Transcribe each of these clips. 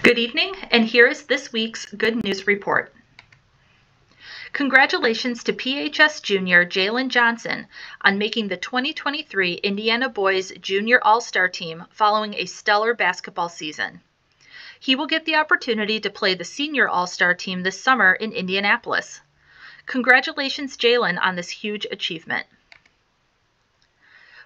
Good evening, and here is this week's Good News Report. Congratulations to PHS junior Jalen Johnson on making the 2023 Indiana Boys Junior All-Star team following a stellar basketball season. He will get the opportunity to play the senior All-Star team this summer in Indianapolis. Congratulations, Jalen, on this huge achievement.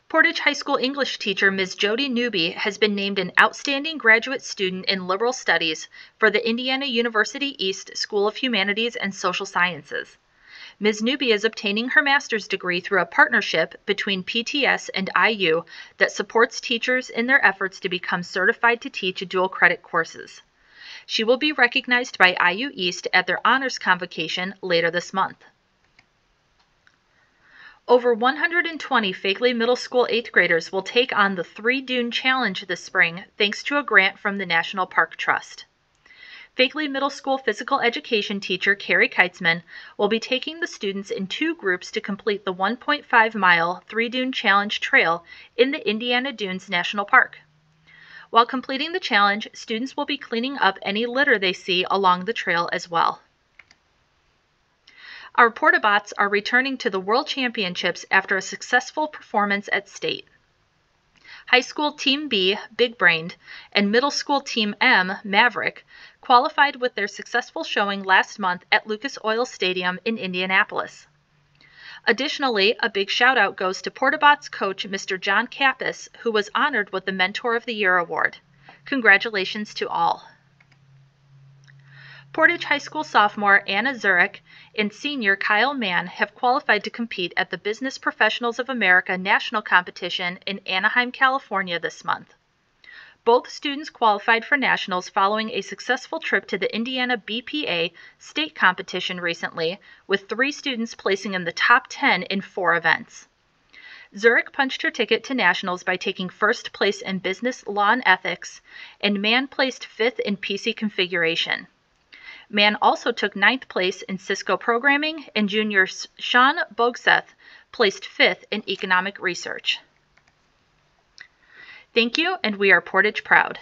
Portage High School English teacher Ms. Jody Newby has been named an Outstanding Graduate Student in Liberal Studies for the Indiana University East School of Humanities and Social Sciences. Ms. Newby is obtaining her master's degree through a partnership between PTS and IU that supports teachers in their efforts to become certified to teach dual credit courses. She will be recognized by IU East at their honors convocation later this month. Over 120 Fegely Middle School 8th graders will take on the Three Dune Challenge this spring thanks to a grant from the National Park Trust. Fegely Middle School physical education teacher Carrie Keitzman will be taking the students in two groups to complete the 1.5 mile Three Dune Challenge trail in the Indiana Dunes National Park. While completing the challenge, students will be cleaning up any litter they see along the trail as well. Our Porta-Botz are returning to the World Championships after a successful performance at state. High School Team B, Big Brained, and Middle School Team M, Maverick, qualified with their successful showing last month at Lucas Oil Stadium in Indianapolis. Additionally, a big shout out goes to Porta-Botz coach Mr. John Kappas, who was honored with the Mentor of the Year award. Congratulations to all. Portage High School sophomore Anna Zurich and senior Kyle Mann have qualified to compete at the Business Professionals of America National Competition in Anaheim, California this month. Both students qualified for nationals following a successful trip to the Indiana BPA state competition recently, with three students placing in the top 10 in four events. Zurich punched her ticket to nationals by taking first place in business law and ethics, and Mann placed fifth in PC configuration. Mann also took ninth place in Cisco programming, and junior Sean Bogseth placed fifth in economic research. Thank you, and we are Portage proud.